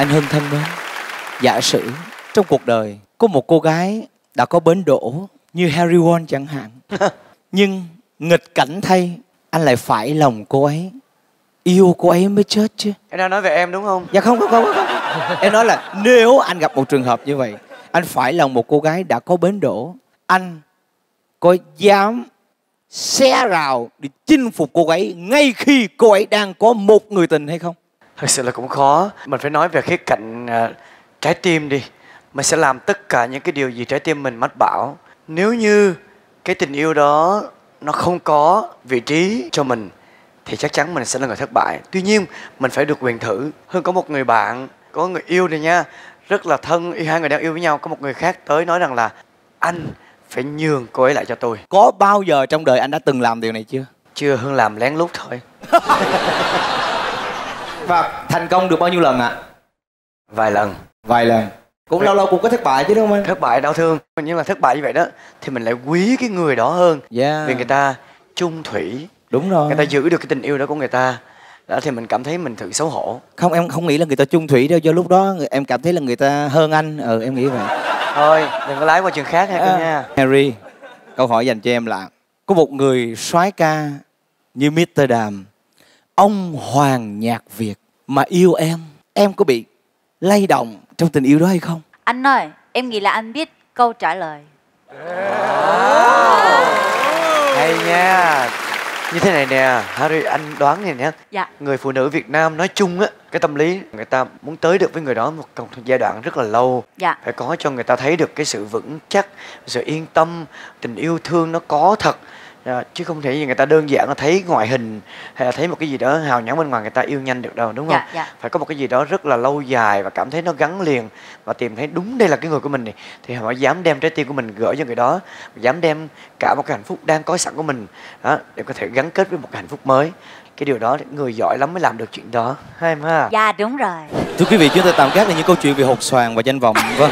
anh hân thân mến giả sử trong cuộc đời có một cô gái đã có bến đỗ như harry won chẳng hạn nhưng nghịch cảnh thay anh lại phải lòng cô ấy yêu cô ấy mới chết chứ. Em đang nói về em đúng không? Dạ không không không, không. em nói là nếu anh gặp một trường hợp như vậy anh phải lòng một cô gái đã có bến đỗ anh có dám xé rào để chinh phục cô ấy ngay khi cô ấy đang có một người tình hay không thật sự là cũng khó. Mình phải nói về khía cạnh à, trái tim đi. Mình sẽ làm tất cả những cái điều gì trái tim mình mách bảo. Nếu như cái tình yêu đó nó không có vị trí cho mình thì chắc chắn mình sẽ là người thất bại. Tuy nhiên mình phải được quyền thử. Hơn có một người bạn có người yêu này nha. Rất là thân hai người đang yêu với nhau. Có một người khác tới nói rằng là anh phải nhường cô ấy lại cho tôi. Có bao giờ trong đời anh đã từng làm điều này chưa? Chưa hơn làm lén lút thôi và thành công được bao nhiêu lần ạ? Vài lần. Vài lần. Cũng lâu lâu cũng có thất bại chứ đúng không anh? Thất bại đau thương. Nhưng mà thất bại như vậy đó thì mình lại quý cái người đó hơn. Yeah. vì người ta chung thủy. Đúng rồi. Người ta giữ được cái tình yêu đó của người ta. Đó thì mình cảm thấy mình thử xấu hổ. Không em không nghĩ là người ta chung thủy đâu. Do lúc đó em cảm thấy là người ta hơn anh. Ừ em nghĩ vậy. Thôi đừng có lái qua trường khác ha À. nha. Harry câu hỏi dành cho em là có một người soái ca như Mr. Đàm ông hoàng nhạc Việt mà yêu em em có bị lay động trong tình yêu đó hay không Anh ơi, em nghĩ là anh biết câu trả lời. hay nha như thế này nè Harry anh đoán này nè Dạ. người phụ nữ Việt Nam nói chung á cái tâm lý người ta muốn tới được với người đó một giai đoạn rất là lâu Dạ. phải có cho người ta thấy được cái sự vững chắc sự yên tâm tình yêu thương nó có thật à, chứ không thể gì người ta đơn giản là thấy ngoại hình hay là thấy một cái gì đó hào nhoáng bên ngoài người ta yêu nhanh được đâu đúng không? Dạ, dạ. phải có một cái gì đó rất là lâu dài và cảm thấy nó gắn liền và tìm thấy đúng đây là cái người của mình này thì họ dám đem trái tim của mình gửi cho người đó dám đem cả một cái hạnh phúc đang có sẵn của mình đó để có thể gắn kết với một cái hạnh phúc mới. Cái điều đó thì người giỏi lắm mới làm được chuyện đó hai em ha Dạ đúng rồi. thưa quý vị chúng ta tạm gác lại những câu chuyện về hột xoàn và danh vọng. Vâng